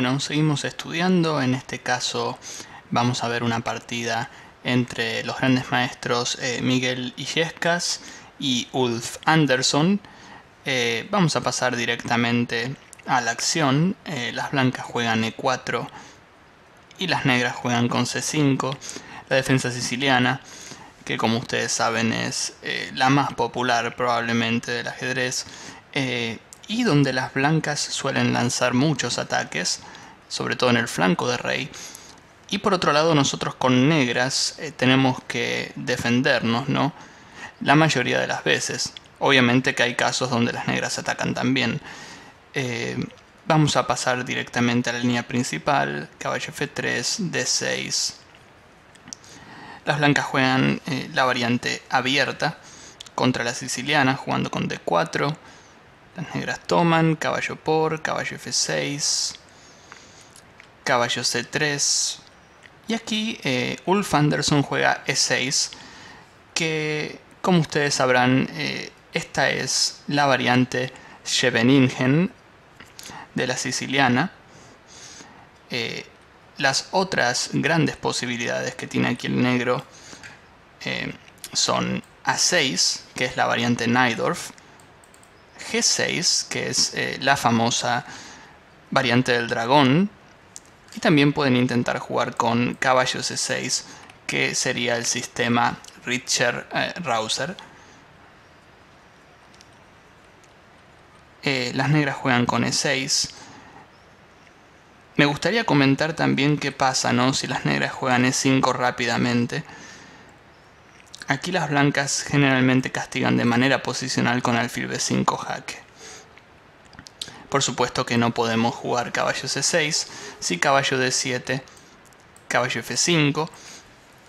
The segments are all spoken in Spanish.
Bueno, seguimos estudiando. En este caso vamos a ver una partida entre los grandes maestros eh, Miguel Illescas y Ulf Anderson. Eh, vamos a pasar directamente a la acción. Eh, las blancas juegan E4 y las negras juegan con C5. La defensa siciliana, que como ustedes saben es la más popular probablemente del ajedrez y donde las blancas suelen lanzar muchos ataques, sobre todo en el flanco de rey. Y por otro lado nosotros con negras eh, tenemos que defendernos, ¿no? La mayoría de las veces. Obviamente que hay casos donde las negras atacan también. Eh, vamos a pasar directamente a la línea principal, caballo F3, D6. Las blancas juegan eh, la variante abierta contra la siciliana, jugando con D4. Las negras toman, caballo por, caballo f6, caballo c3. Y aquí eh, Ulf Anderson juega e6, que como ustedes sabrán, eh, esta es la variante Scheveningen de la siciliana. Eh, las otras grandes posibilidades que tiene aquí el negro son A6, que es la variante Najdorf, G6, que es la famosa variante del dragón. Y también pueden intentar jugar con caballo C6, que sería el sistema Richter-Rauser. Eh, las negras juegan con E6. Me gustaría comentar también qué pasa ¿no? si las negras juegan E5 rápidamente. Aquí las blancas generalmente castigan de manera posicional con alfil b5 jaque. Por supuesto que no podemos jugar caballo c6, si caballo d7, caballo f5,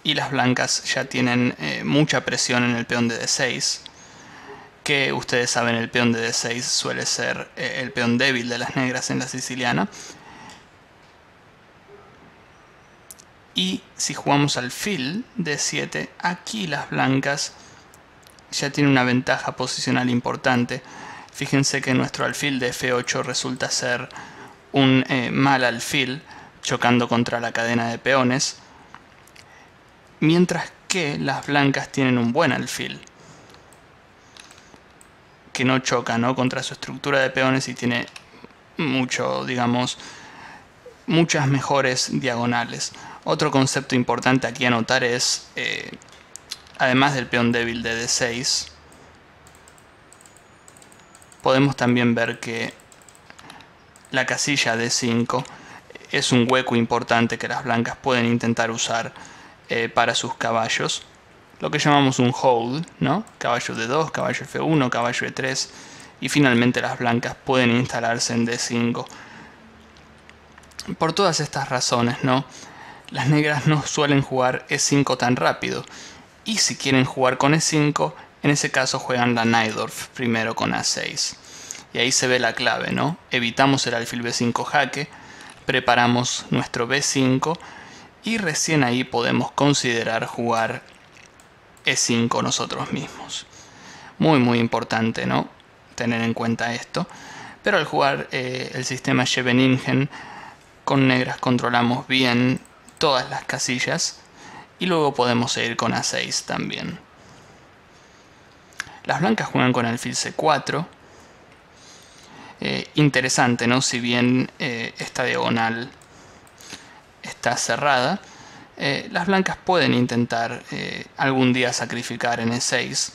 y las blancas ya tienen eh, mucha presión en el peón de d6, que ustedes saben el peón de d6 suele ser eh, el peón débil de las negras en la siciliana, Y si jugamos alfil de 7, aquí las blancas ya tienen una ventaja posicional importante. Fíjense que nuestro alfil de F8 resulta ser un eh, mal alfil, chocando contra la cadena de peones, mientras que las blancas tienen un buen alfil, que no choca ¿no? contra su estructura de peones y tiene mucho, digamos, muchas mejores diagonales. Otro concepto importante aquí a notar es, eh, además del peón débil de D6, podemos también ver que la casilla D5 es un hueco importante que las blancas pueden intentar usar eh, para sus caballos. Lo que llamamos un hold, ¿no? Caballo D2, caballo F1, caballo E3 y finalmente las blancas pueden instalarse en D5. Por todas estas razones, ¿no? las negras no suelen jugar E5 tan rápido. Y si quieren jugar con E5, en ese caso juegan la Najdorf primero con A6. Y ahí se ve la clave, ¿no? Evitamos el alfil B5 jaque, preparamos nuestro B5 y recién ahí podemos considerar jugar E5 nosotros mismos. Muy muy importante, ¿no? Tener en cuenta esto. Pero al jugar eh, el sistema Scheveningen con negras controlamos bien todas las casillas y luego podemos seguir con A6 también. Las blancas juegan con alfil C4. Eh, interesante, ¿no? Si bien eh, esta diagonal está cerrada, eh, las blancas pueden intentar algún día sacrificar en E6,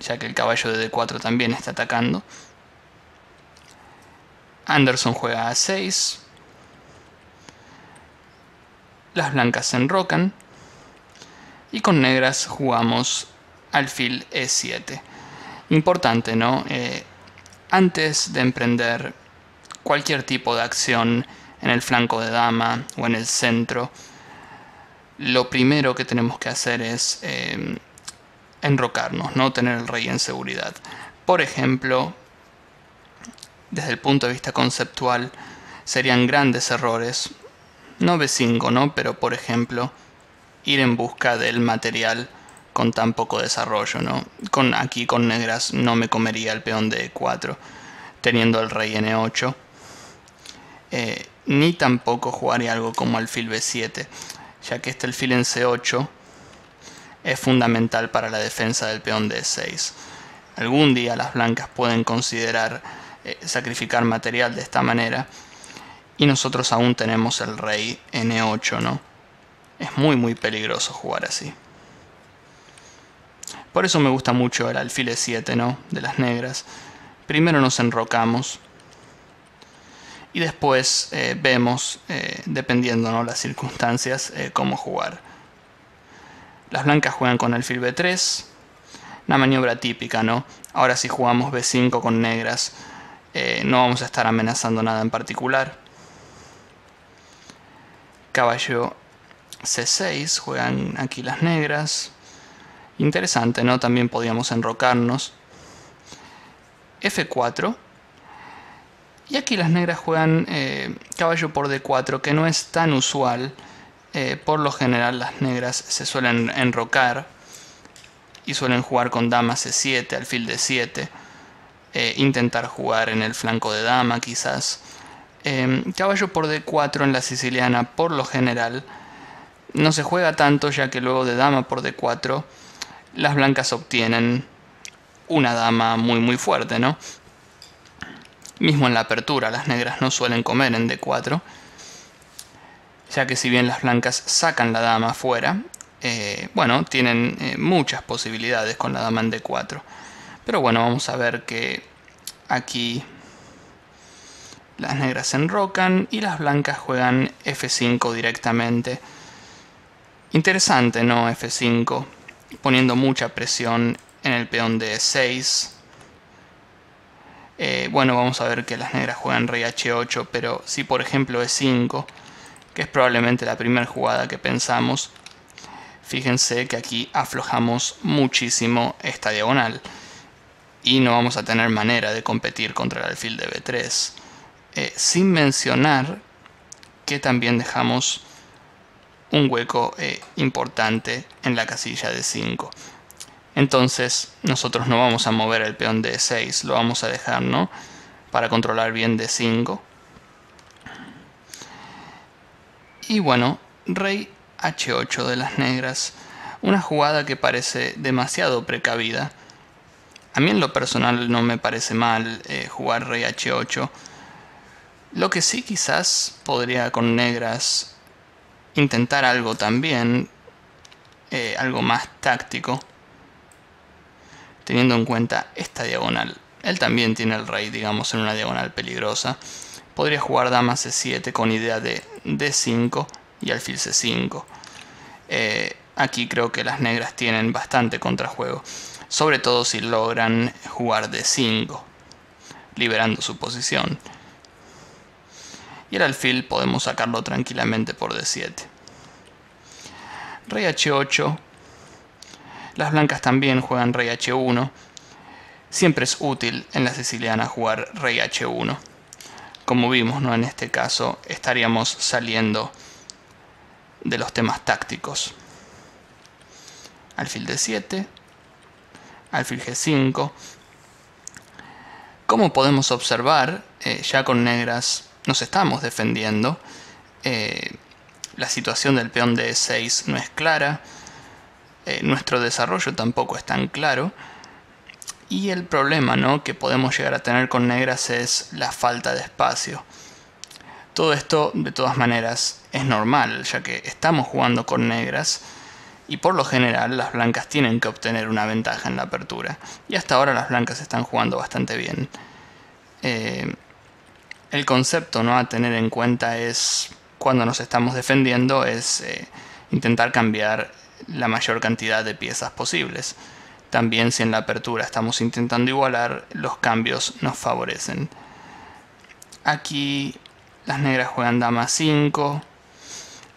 ya que el caballo de D4 también está atacando. Anderson juega a 6 las blancas se enrocan y con negras jugamos alfil E7. Importante, ¿no? Eh, antes de emprender cualquier tipo de acción en el flanco de dama o en el centro, lo primero que tenemos que hacer es eh, enrocarnos, no tener el rey en seguridad. Por ejemplo, desde el punto de vista conceptual, serían grandes errores no B5, ¿no? Pero por ejemplo, ir en busca del material con tan poco desarrollo, ¿no? Con, aquí con negras no me comería el peón de E4, teniendo el rey N8. Eh, ni tampoco jugaría algo como alfil b7, ya que este alfil en c8 es fundamental para la defensa del peón de e6. Algún día las blancas pueden considerar eh, sacrificar material de esta manera y nosotros aún tenemos el rey n8, ¿no? Es muy muy peligroso jugar así. Por eso me gusta mucho el alfil e7, ¿no? De las negras. Primero nos enrocamos y después eh, vemos, eh, dependiendo ¿no? las circunstancias, cómo jugar. Las blancas juegan con alfil b3, una maniobra típica, ¿no? Ahora si jugamos b5 con negras, eh, no vamos a estar amenazando nada en particular. Caballo c6, juegan aquí las negras. Interesante, ¿no? También podíamos enrocarnos. f4. Y aquí las negras juegan eh, caballo por d4, que no es tan usual. Eh, por lo general las negras se suelen enrocar y suelen jugar con dama c7, alfil d7, eh, intentar jugar en el flanco de dama quizás. Em, caballo por d4 en la siciliana por lo general no se juega tanto ya que luego de dama por d4 las blancas obtienen una dama muy muy fuerte, ¿no? Mismo en la apertura las negras no suelen comer en d4 ya que si bien las blancas sacan la dama fuera, eh, bueno, tienen eh, muchas posibilidades con la dama en d4. Pero bueno, vamos a ver que aquí las negras se enrocan y las blancas juegan f5 directamente. Interesante, ¿no? f5, poniendo mucha presión en el peón de 6. Eh, bueno, vamos a ver que las negras juegan rey h8, pero si por ejemplo e5, que es probablemente la primera jugada que pensamos, Fíjense que aquí aflojamos muchísimo esta diagonal y no vamos a tener manera de competir contra el alfil de b3. Eh, sin mencionar que también dejamos un hueco eh, importante en la casilla de 5. Entonces nosotros no vamos a mover el peón de 6, lo vamos a dejar, ¿no? Para controlar bien de 5. Y bueno, rey h8 de las negras, una jugada que parece demasiado precavida. A mí en lo personal no me parece mal eh, jugar rey h8. Lo que sí quizás podría con negras intentar algo también, eh, algo más táctico, teniendo en cuenta esta diagonal. Él también tiene el rey, digamos, en una diagonal peligrosa. Podría jugar dama c7 con idea de d5 y alfil c5. Eh, aquí creo que las negras tienen bastante contrajuego, sobre todo si logran jugar de 5, liberando su posición. Y el alfil podemos sacarlo tranquilamente por d7. Rey h8. Las blancas también juegan rey h1. Siempre es útil en la siciliana jugar rey h1. Como vimos, ¿no? en este caso estaríamos saliendo de los temas tácticos. Alfil D7, alfil G5. Como podemos observar, eh, ya con negras nos estamos defendiendo. Eh, la situación del peón de E6 no es clara. Eh, nuestro desarrollo tampoco es tan claro. Y el problema ¿no? que podemos llegar a tener con negras es la falta de espacio. Todo esto, de todas maneras, es normal, ya que estamos jugando con negras y por lo general las blancas tienen que obtener una ventaja en la apertura. Y hasta ahora las blancas están jugando bastante bien. Eh, el concepto ¿no? a tener en cuenta es, cuando nos estamos defendiendo, es eh, intentar cambiar la mayor cantidad de piezas posibles. También si en la apertura estamos intentando igualar, los cambios nos favorecen. Aquí las negras juegan dama 5.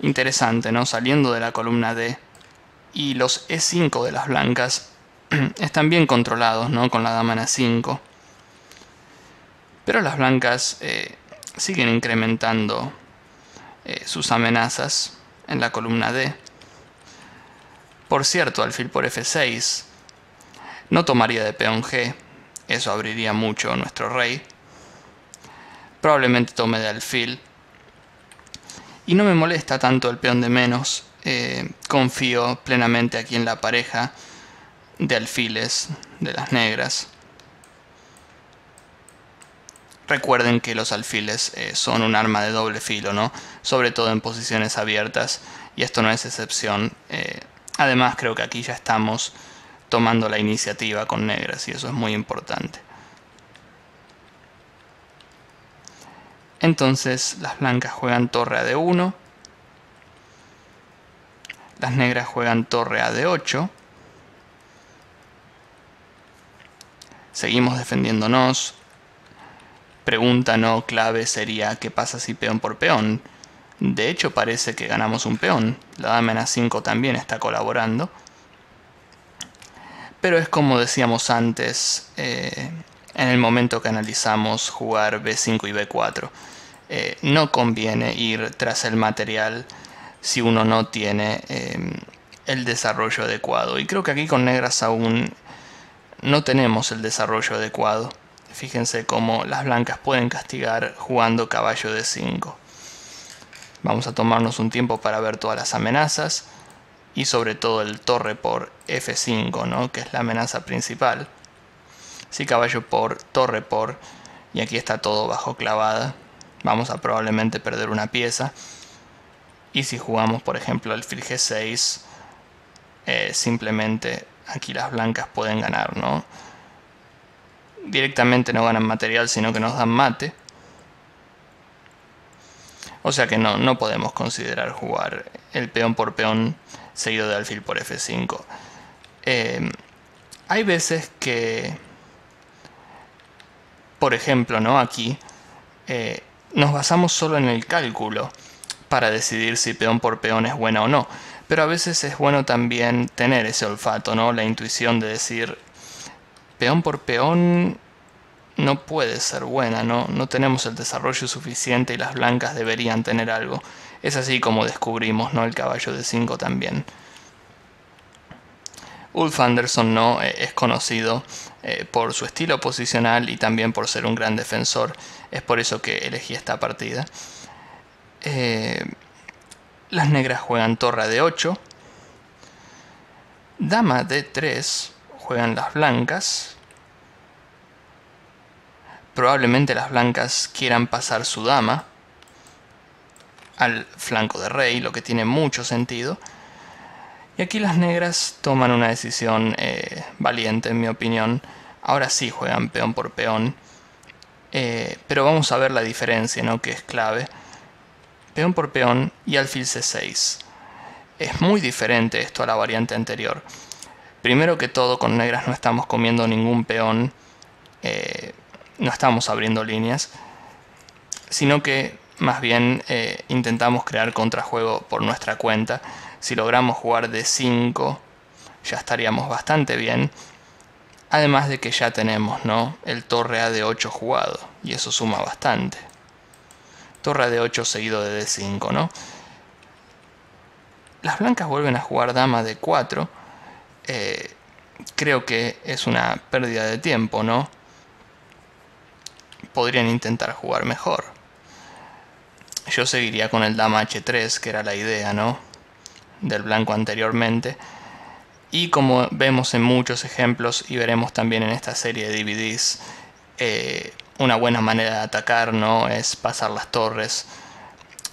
Interesante, ¿no? Saliendo de la columna D. Y los E5 de las blancas están bien controlados, ¿no? Con la dama en A5. Pero las blancas eh, siguen incrementando eh, sus amenazas en la columna D. Por cierto, alfil por F6 no tomaría de peón G, eso abriría mucho nuestro rey probablemente tome de alfil. Y no me molesta tanto el peón de menos. Eh, confío plenamente aquí en la pareja de alfiles de las negras. Recuerden que los alfiles eh, son un arma de doble filo, ¿no? Sobre todo en posiciones abiertas, y esto no es excepción. Eh, además, creo que aquí ya estamos tomando la iniciativa con negras, y eso es muy importante. Entonces, las blancas juegan torre a d1, las negras juegan torre a d8, seguimos defendiéndonos, Pregunta no clave sería ¿qué pasa si peón por peón? De hecho parece que ganamos un peón. La dama en A5 también está colaborando. Pero es como decíamos antes, eh, en el momento que analizamos jugar B5 y B4. Eh, no conviene ir tras el material si uno no tiene eh, el desarrollo adecuado. Y creo que aquí con negras aún no tenemos el desarrollo adecuado. Fíjense cómo las blancas pueden castigar jugando caballo de 5. Vamos a tomarnos un tiempo para ver todas las amenazas y sobre todo el torre por F5, ¿no? que es la amenaza principal. Si caballo por, torre por, y aquí está todo bajo clavada, vamos a probablemente perder una pieza. Y si jugamos por ejemplo alfil G6, eh, simplemente aquí las blancas pueden ganar, ¿no? Directamente no ganan material, sino que nos dan mate. O sea que no, no podemos considerar jugar el peón por peón seguido de alfil por F5. Eh, hay veces que, por ejemplo, ¿no? aquí eh, nos basamos solo en el cálculo para decidir si peón por peón es buena o no. Pero a veces es bueno también tener ese olfato, ¿no? la intuición de decir peón por peón no puede ser buena, ¿no? no tenemos el desarrollo suficiente y las blancas deberían tener algo. Es así como descubrimos ¿no? el caballo de 5 también. Ulf Anderson no eh, es conocido eh, por su estilo posicional y también por ser un gran defensor. Es por eso que elegí esta partida. Eh, las negras juegan torre de 8. Dama de 3 juegan las blancas. Probablemente las blancas quieran pasar su dama al flanco de rey, lo que tiene mucho sentido. Y aquí las negras toman una decisión eh, valiente, en mi opinión. Ahora sí juegan peón por peón. Eh, pero vamos a ver la diferencia, ¿no? que es clave. Peón por peón y alfil c6. Es muy diferente esto a la variante anterior. Primero que todo, con negras no estamos comiendo ningún peón. Eh, no estamos abriendo líneas, sino que más bien eh, intentamos crear contrajuego por nuestra cuenta. Si logramos jugar de 5, ya estaríamos bastante bien. Además de que ya tenemos ¿no? el torre A de 8 jugado, y eso suma bastante. Torre de 8 seguido de D5, ¿no? Las blancas vuelven a jugar dama de 4. Eh, creo que es una pérdida de tiempo, ¿no? podrían intentar jugar mejor. Yo seguiría con el dama h3, que era la idea, ¿no? Del blanco anteriormente. Y como vemos en muchos ejemplos y veremos también en esta serie de DVDs, eh, una buena manera de atacar no es pasar las torres,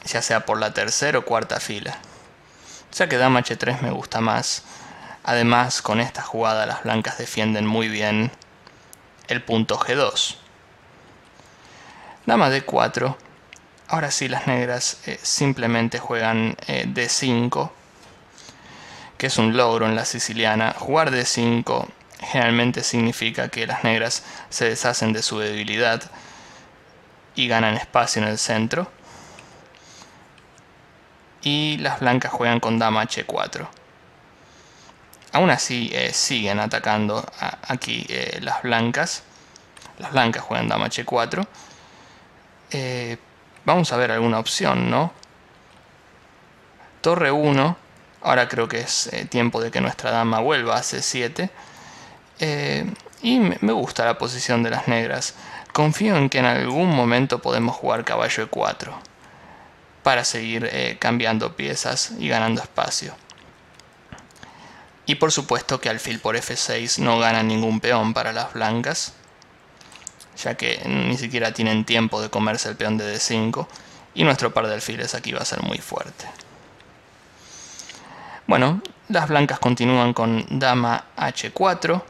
ya sea por la tercera o cuarta fila. O sea que dama h3 me gusta más. Además, con esta jugada las blancas defienden muy bien el punto g2. Dama de 4. Ahora sí las negras eh, simplemente juegan eh, D5, que es un logro en la siciliana. Jugar D5 generalmente significa que las negras se deshacen de su debilidad y ganan espacio en el centro. Y las blancas juegan con dama H4. Aún así eh, siguen atacando aquí las blancas. Las blancas juegan dama H4 eh, vamos a ver alguna opción, ¿no? Torre 1, ahora creo que es eh, tiempo de que nuestra dama vuelva a C7. Eh, y me gusta la posición de las negras. Confío en que en algún momento podemos jugar caballo E4. para seguir eh, cambiando piezas y ganando espacio. Y por supuesto que alfil por f6 no gana ningún peón para las blancas, ya que ni siquiera tienen tiempo de comerse el peón de d5 y nuestro par de alfiles aquí va a ser muy fuerte. Bueno, las blancas continúan con dama h4,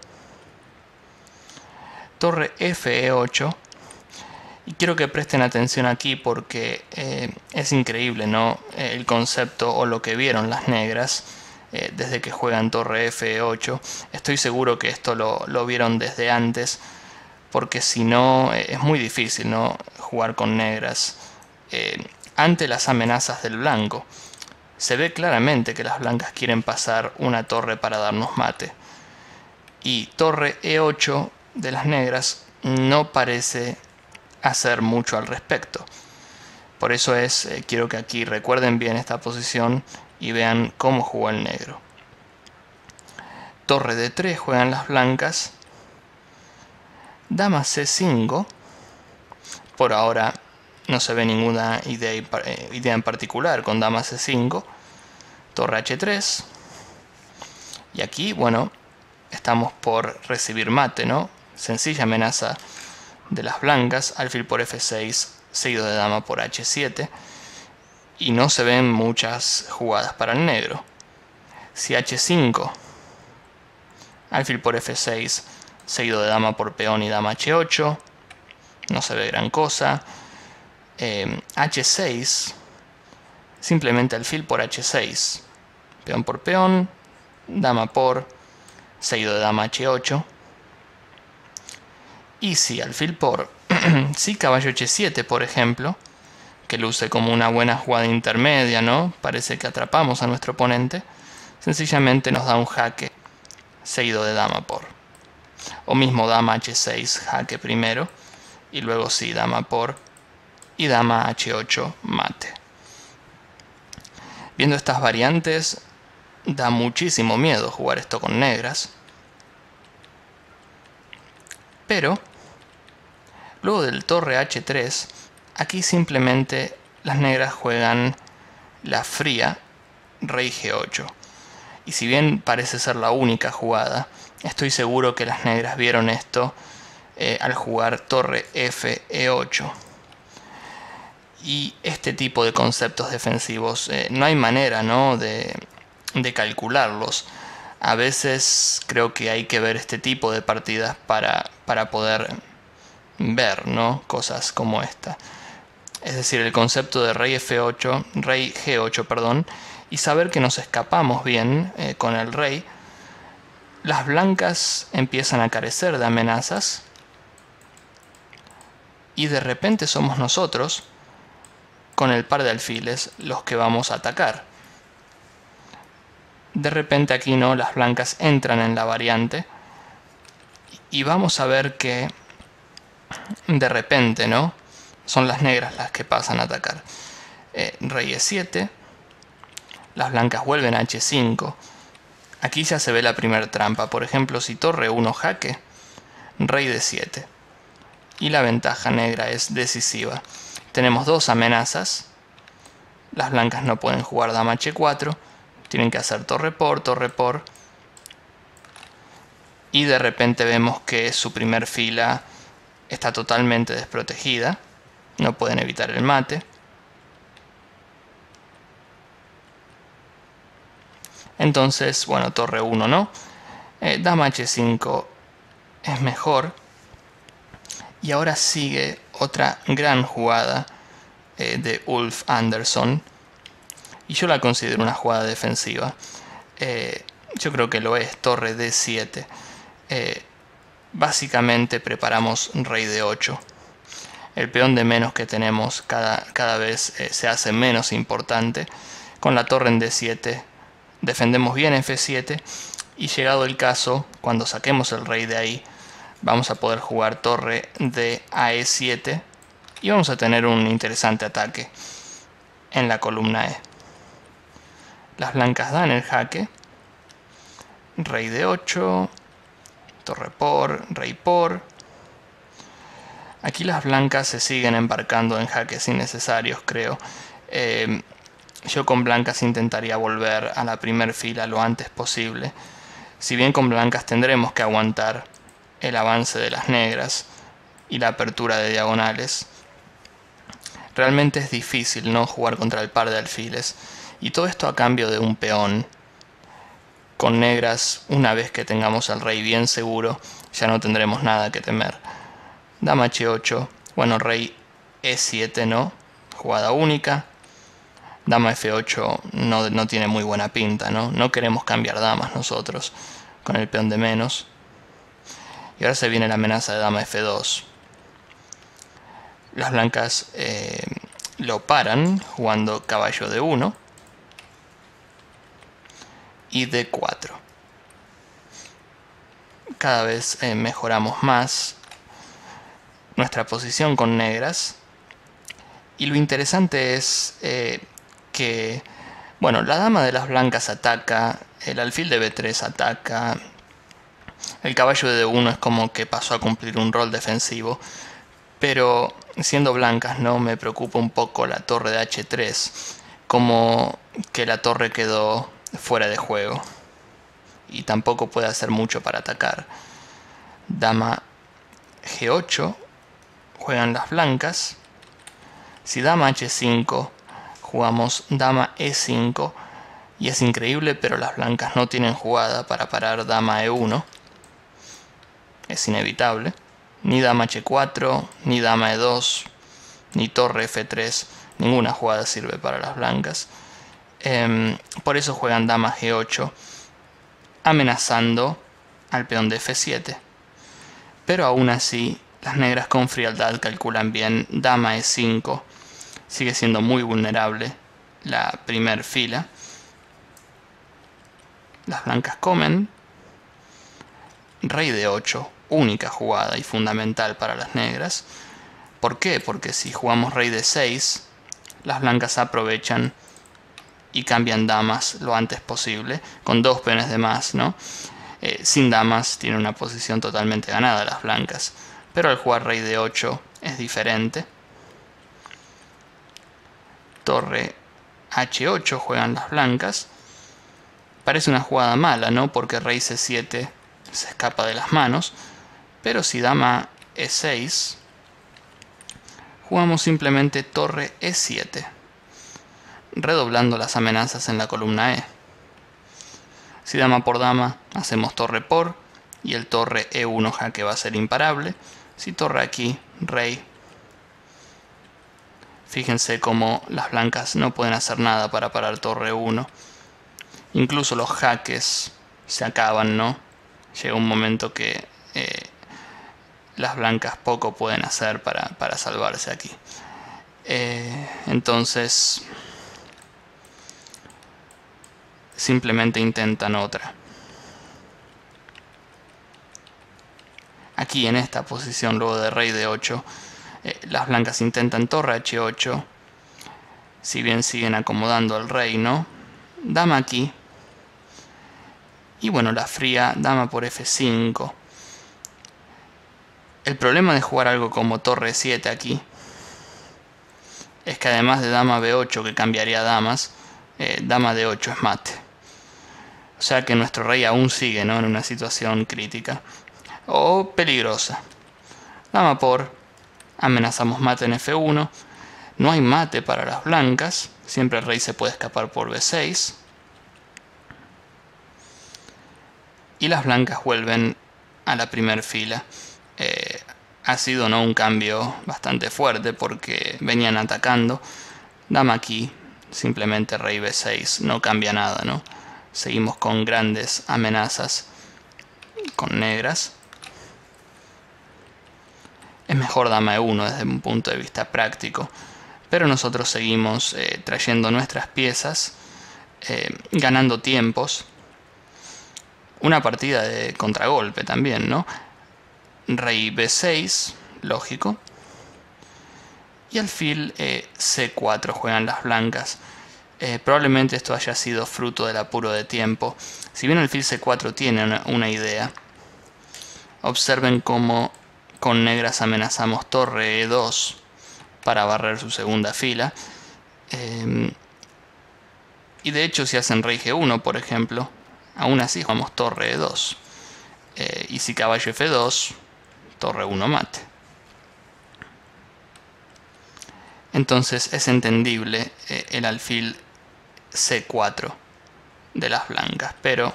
torre fe8, y quiero que presten atención aquí porque eh, es increíble ¿no? el concepto o lo que vieron las negras eh, desde que juegan torre f8. Estoy seguro que esto lo, vieron desde antes porque si no eh, es muy difícil ¿no? jugar con negras ante las amenazas del blanco. Se ve claramente que las blancas quieren pasar una torre para darnos mate. Y torre e8 de las negras no parece hacer mucho al respecto. Por eso es, eh, quiero que aquí recuerden bien esta posición y vean cómo jugó el negro. Torre de 3 juegan las blancas. Dama C5. Por ahora no se ve ninguna idea, idea en particular con dama C5. Torre H3. Y aquí, bueno, estamos por recibir mate, ¿no? Sencilla amenaza de las blancas, alfil por f6 seguido de dama por h7 y no se ven muchas jugadas para el negro. Si h5, alfil por f6 seguido de dama por peón y dama h8, no se ve gran cosa. h6, eh, simplemente alfil por h6, peón por peón, dama por, seguido de dama h8, y si alfil por si caballo h7, por ejemplo, que luce como una buena jugada intermedia, ¿no? Parece que atrapamos a nuestro oponente. Sencillamente nos da un jaque seguido de dama por. O mismo dama h6, jaque primero, y luego sí, dama por, y dama h8, mate. Viendo estas variantes, da muchísimo miedo jugar esto con negras. Pero Luego del torre h3, aquí simplemente las negras juegan la fría rey g8. Y si bien parece ser la única jugada, estoy seguro que las negras vieron esto eh, al jugar torre f e8. Y este tipo de conceptos defensivos eh, no hay manera ¿no? De, de calcularlos. A veces creo que hay que ver este tipo de partidas para, para poder ver, ¿no? Cosas como esta. Es decir, el concepto de rey F8, rey G8, perdón, y saber que nos escapamos bien eh, con el rey. Las blancas empiezan a carecer de amenazas y de repente somos nosotros, con el par de alfiles, los que vamos a atacar. De repente aquí no, las blancas entran en la variante y vamos a ver que de repente, ¿no? Son las negras las que pasan a atacar. Eh, rey E7. Las blancas vuelven a H5. Aquí ya se ve la primera trampa. Por ejemplo, si torre 1 jaque, rey D7. Y la ventaja negra es decisiva. Tenemos dos amenazas. Las blancas no pueden jugar dama H4. Tienen que hacer torre por, torre por. Y de repente vemos que su primer fila está totalmente desprotegida, no pueden evitar el mate. Entonces, bueno, torre 1 no. Eh, dama h5 es mejor. Y ahora sigue otra gran jugada eh, de Ulf Anderson. Y yo la considero una jugada defensiva. Eh, yo creo que lo es, torre d7 básicamente preparamos rey de 8. El peón de menos que tenemos cada, cada vez eh, se hace menos importante. Con la torre en d7 defendemos bien f7 y llegado el caso, cuando saquemos el rey de ahí, vamos a poder jugar torre de a e7 y vamos a tener un interesante ataque en la columna E. Las blancas dan el jaque, rey de 8, torre por, rey por. Aquí las blancas se siguen embarcando en jaques innecesarios, creo. Eh, yo con blancas intentaría volver a la primer fila lo antes posible. Si bien con blancas tendremos que aguantar el avance de las negras y la apertura de diagonales, realmente es difícil no jugar contra el par de alfiles. Y todo esto a cambio de un peón. Con negras, una vez que tengamos al rey bien seguro, ya no tendremos nada que temer. Dama H8, bueno, rey E7, ¿no? Jugada única. Dama F8 no, no tiene muy buena pinta, ¿no? No queremos cambiar damas nosotros con el peón de menos. Y ahora se viene la amenaza de dama F2. Las blancas eh, lo paran jugando caballo de 1 y D4. Cada vez eh, mejoramos más nuestra posición con negras. Y lo interesante es eh, que, bueno, la dama de las blancas ataca, el alfil de B3 ataca, el caballo de D1 es como que pasó a cumplir un rol defensivo, pero siendo blancas no me preocupa un poco la torre de H3, como que la torre quedó fuera de juego y tampoco puede hacer mucho para atacar. Dama G8 juegan las blancas. Si dama H5 jugamos dama E5 y es increíble pero las blancas no tienen jugada para parar dama E1. Es inevitable. Ni dama H4, ni dama E2, ni torre F3. Ninguna jugada sirve para las blancas. Em, por eso juegan dama G8, amenazando al peón de F7. Pero aún así, las negras con frialdad calculan bien dama E5. Sigue siendo muy vulnerable la primer fila. Las blancas comen. Rey de 8, única jugada y fundamental para las negras. ¿Por qué? Porque si jugamos rey de 6, las blancas aprovechan y cambian damas lo antes posible, con dos peones de más, ¿no? Eh, sin damas tiene una posición totalmente ganada las blancas, pero al jugar rey de 8 es diferente. Torre H8 juegan las blancas. Parece una jugada mala, ¿no? Porque rey C7 se escapa de las manos. Pero si dama E6, jugamos simplemente torre E7 redoblando las amenazas en la columna E. Si dama por dama, hacemos torre por, y el torre E1 jaque va a ser imparable. Si torre aquí, rey. Fíjense cómo las blancas no pueden hacer nada para parar torre 1. Incluso los jaques se acaban, ¿no? Llega un momento que eh, las blancas poco pueden hacer para, salvarse aquí. Eh, entonces, simplemente intentan otra. Aquí en esta posición, luego de rey de 8, eh, las blancas intentan torre h8, si bien siguen acomodando al rey, ¿no? Dama aquí. Y bueno, la fría dama por f5. El problema de jugar algo como torre 7 aquí es que además de dama b8 que cambiaría damas, eh, dama de 8 es mate. O sea que nuestro rey aún sigue ¿no? en una situación crítica o peligrosa. Dama por, amenazamos mate en F1, no hay mate para las blancas, siempre el rey se puede escapar por B6. Y las blancas vuelven a la primera fila. Eh, ha sido ¿no? un cambio bastante fuerte porque venían atacando. Dama aquí, simplemente rey B6, no cambia nada, ¿no? Seguimos con grandes amenazas con negras. Es mejor dama de 1 desde un punto de vista práctico, pero nosotros seguimos eh, trayendo nuestras piezas, eh, ganando tiempos. Una partida de contragolpe también, ¿no? Rey B6, lógico. Y alfil eh, C4 juegan las blancas. Eh, probablemente esto haya sido fruto del apuro de tiempo. Si bien el fil C4 tiene una, idea, observen cómo con negras amenazamos torre E2 para barrer su segunda fila. Em, y de hecho si hacen rey G1, por ejemplo, aún así jugamos torre E2. Eh, y si caballo F2, torre 1 mate. Entonces es entendible eh, el alfil C4 de las blancas, pero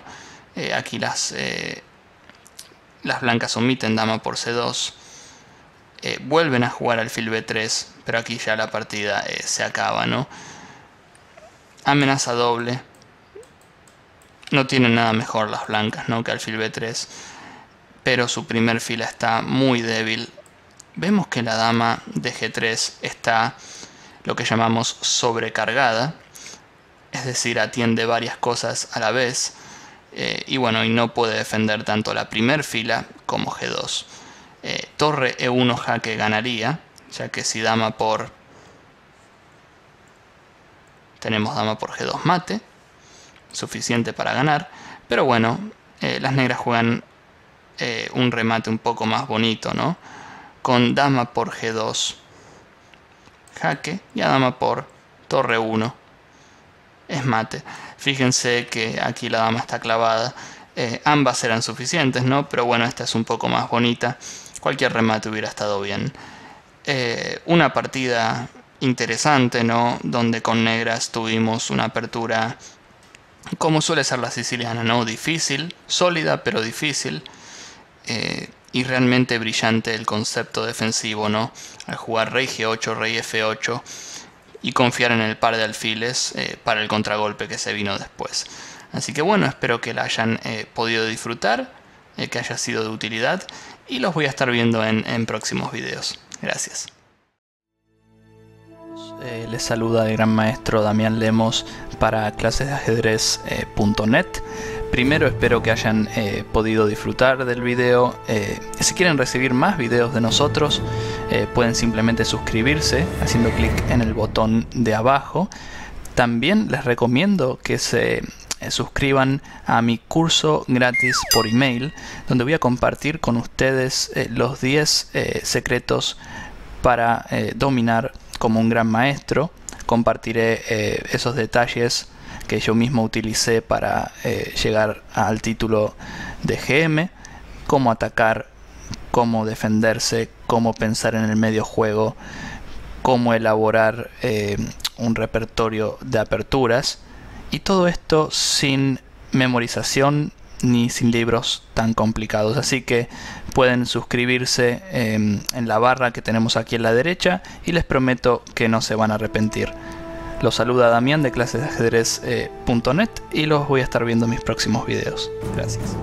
eh, aquí las, las blancas omiten dama por C2, vuelven a jugar alfil B3, pero aquí ya la partida se acaba, ¿no? Amenaza doble, no tienen nada mejor las blancas ¿no? que alfil b3, pero su primer fila está muy débil. Vemos que la dama de g3 está lo que llamamos sobrecargada, es decir, atiende varias cosas a la vez, eh, y bueno, y no puede defender tanto la primer fila como g2. Eh, torre e1 jaque ganaría, ya que si dama por... tenemos dama por g2 mate, suficiente para ganar. Pero bueno, eh, las negras juegan un remate un poco más bonito, ¿no? Con dama por G2, jaque, y a dama por torre 1. Es mate. Fíjense que aquí la dama está clavada. Eh, ambas eran suficientes, ¿no? Pero bueno, esta es un poco más bonita. Cualquier remate hubiera estado bien. una partida interesante, ¿no? Donde con negras tuvimos una apertura como suele ser la siciliana, ¿no? Difícil, sólida pero difícil. Eh, y realmente brillante el concepto defensivo, ¿no? Al jugar rey g8, rey f8 y confiar en el par de alfiles eh, para el contragolpe que se vino después. Así que bueno, espero que la hayan eh, podido disfrutar, que haya sido de utilidad y los voy a estar viendo en, próximos videos. Gracias. Eh, les saluda el gran maestro Damián Lemos para clasesdeajedrez.net. Primero espero que hayan eh, podido disfrutar del video. Eh, si quieren recibir más videos de nosotros, pueden simplemente suscribirse haciendo clic en el botón de abajo. También les recomiendo que se suscriban a mi curso gratis por email, donde voy a compartir con ustedes los 10 secretos para dominar como un gran maestro. Compartiré eh, esos detalles que yo mismo utilicé para eh, llegar al título de GM, cómo atacar, cómo defenderse, cómo pensar en el medio juego, cómo elaborar eh, un repertorio de aperturas y todo esto sin memorización ni sin libros tan complicados. Así que pueden suscribirse em, en la barra que tenemos aquí a la derecha y les prometo que no se van a arrepentir. Los saluda Damián de clasesdeajedrez.net y los voy a estar viendo en mis próximos videos. Gracias.